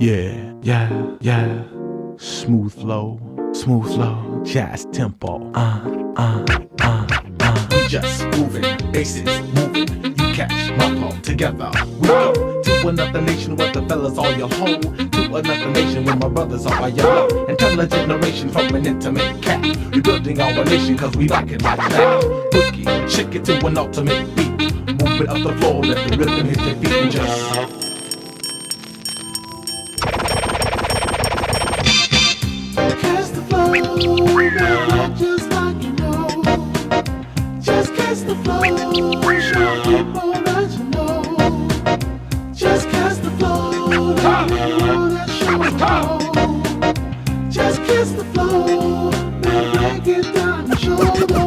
Yeah, yeah, yeah. Smooth flow, smooth flow, jazz tempo. Uh, uh, uh, uh. We just moving, bases moving. You catch my flow together. We go to another nation where the fellas all your hoe. To another nation where my brothers are by your love. And tell a generation from an intimate cat. We building our nation cause we like it like that. Boogie, shake it to an ultimate beat. Moving up the floor, let the rhythm hit your feet and just. Just catch the flow, baby, get down kiss floor. And show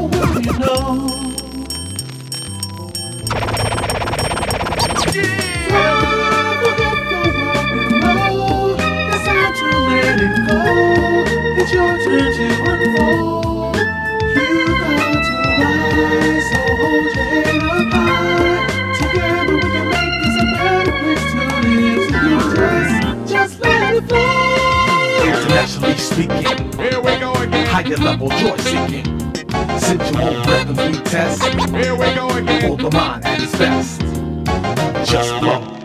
flow. Speaking, Here we go again. higher level joy seeking. Sensual rhythm we test. Here we go again. For the mind at its best. Just flow.